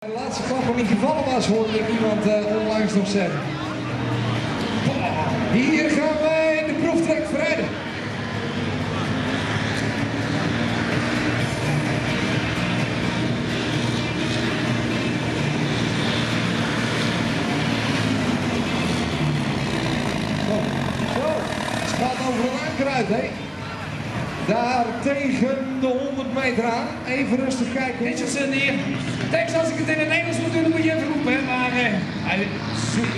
De laatste klap niet gevallen was, hoorde ik iemand uh, onlangs nog zeggen. Hier gaan wij de proeftrek verrijden. Zo, het gaat over een aankruid, hè? Daar tegen de 100 meter aan. Even rustig kijken. Richardson hier. Tekst als ik het in het Engels moet doen, dan moet je even roepen. Maar uh,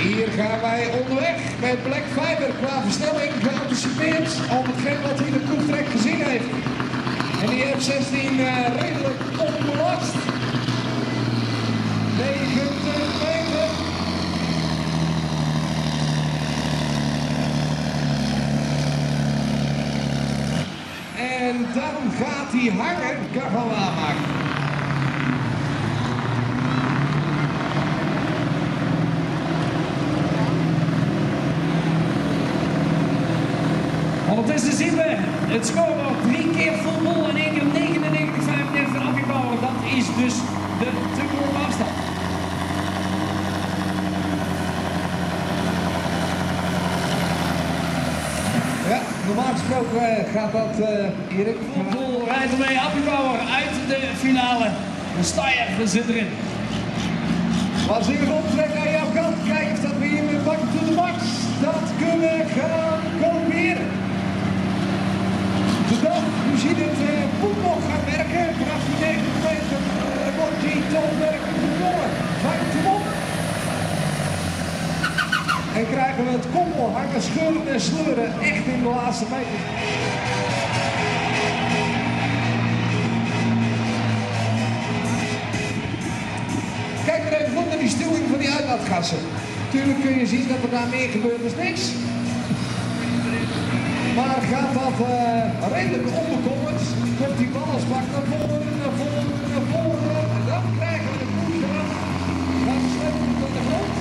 hier gaan wij onderweg met Black Fiber qua versnelling geanticipeerd op hetgeen wat hij de proeftrek gezien heeft. En die F-16 uh, redelijk onbelast. 90 meter. En dan gaat hij hangen. Gaan aanmaken. Ondertussen zien we het scorebord drie keer vol en één keer 99, 35 afgebouwen. Dat is dus de te korte afstand. Ja, normaal gesproken uh, gaat dat uh, Erik. Vol rijdt ermee afgebouwen uit de finale. De Steyr zit erin. Als we even optrekken aan jouw En krijgen we het koppel hangen, scheuren en sleuren echt in de laatste meter. Kijk er even goed naar die stuwing van die uitlaatgassen. Natuurlijk kun je zien dat er daar meer gebeurt dan niks. Maar gaat dat uh, redelijk onbekommerd, komt die voren, naar voren, naar voren. En dan krijgen we de voet eraf. Dan slepen we tot de grond.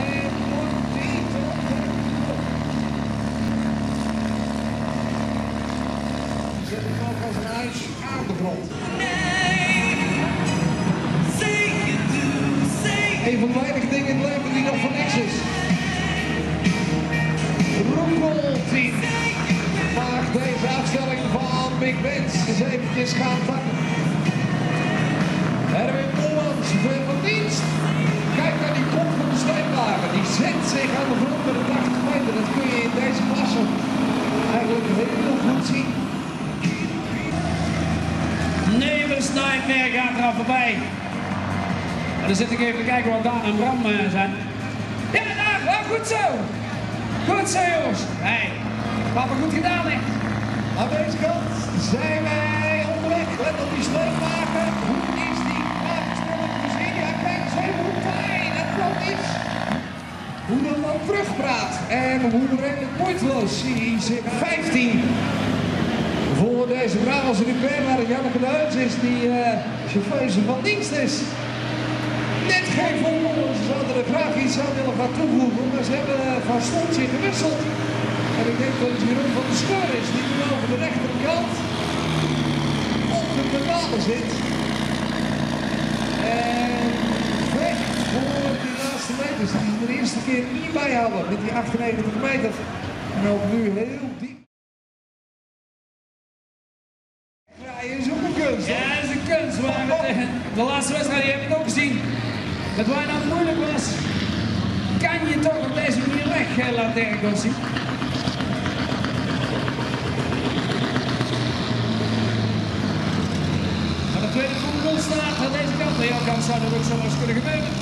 En wordt die tot de grond. Zet hem aan de grond. Een van de weinige dingen in het leven die nog van niks is. Roekelteam mag deze afstelling van Big Benz eens eventjes gaan pakken. Erwin Mollans, veel van dienst. Kijk naar die kop van de steenwagen. Die zet zich aan de grond met de 80 meter. Dat kun je in deze klasse eigenlijk heel goed zien. Nevers Nightmare gaat eraan voorbij. En dan zit ik even te kijken wat Daan en Bram uh, zijn. Ja, daar, nou, goed zo. Goed zo, jongens. Hey, papa goed gedaan, hè. Aan deze kant zijn wij onderweg. Let op die sleepwagen. Hoe is die wagenstelling gezien? Ja, kijk eens even hoe fijn. Dat klopt iets. Hoe dan dan terugpraat. En hoe redelijk moeiteloos hij zich 15 voor deze Brabantse Ruper, waar Janneke de is, die uh, chauffeuse van dienst is net geen volgende. Ze zouden er graag iets aan willen gaan toevoegen, maar ze hebben van stond zich gewisseld. En ik denk dat het Jeroen van de Scheur is, die nu over de rechterkant op de pedalen zit. En vecht voor die laatste meters, die de eerste keer niet bij hadden met die 98 meter. En ook nu heel diep. Ja, is ook een kunst. De, laatste wedstrijd heb ik ook gezien. Dat waar nou moeilijk was, kan je toch op deze manier weg eh, laten zien. Maar de tweede voetbal staat aan deze kant. Aan jouw kant zou dat ook zomaar eens kunnen gebeuren.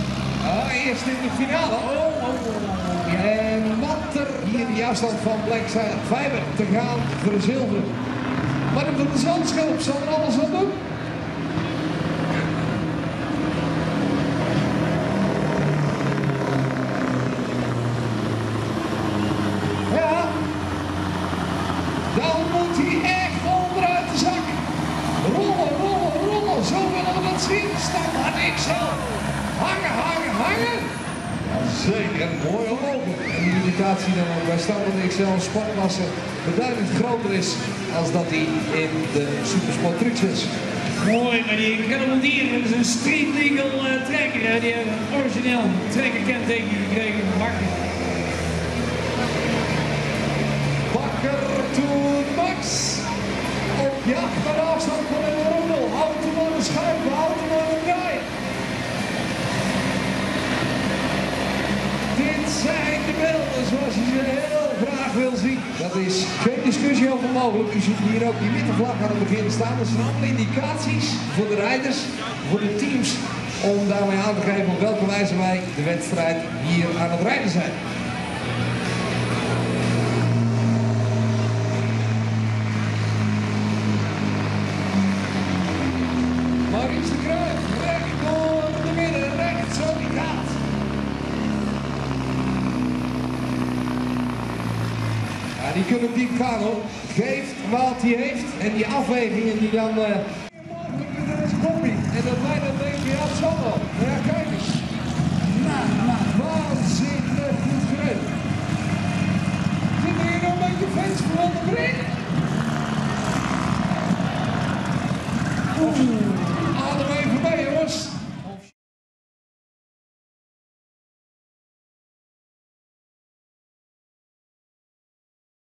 Ah, eerst in de finale. Oh, oh, oh, ja. En wat er hier de afstand van Black Fiber te gaan verzilveren. Maar de zandschulp zal alles aan doen. Dat zien. Standaard XL. Hangen, hangen, hangen. Zeker, mooi omhoog. En die indicatie dan ook bij standaard XL sportklasse beduidend groter is als dat hij in de Supersport Trucks is. Mooi, maar die Incredible Dier is een street legal uh, trekker. Hè. Die hebben een origineel trekkerkenteken gekregen. Bakker. Bakker toen Max. Op jacht de afstand van de rommel. Houdt hem aan de schuiven, houdt hem aan de draaien. Dit zijn de beelden zoals je ze heel graag wil zien. Dat is geen discussie over mogelijk. U ziet hier ook die witte vlag aan het begin staan. Dat zijn allemaal indicaties voor de rijders, voor de teams. Om daarmee aan te geven op welke wijze wij de wedstrijd hier aan het rijden zijn. Maurice de Kruijf, recht door de midden, recht zo die gaat. Ja, die kunnen diep gaan hoor. Geeft wat hij heeft en die afwegingen die dan... Uh... En dat wij dan denken, ja het zal wel. Maar ja, kijk eens. Nou, nou, waanzinnig goed gereden. Zitten hier nog een beetje fans voor de? Oeh.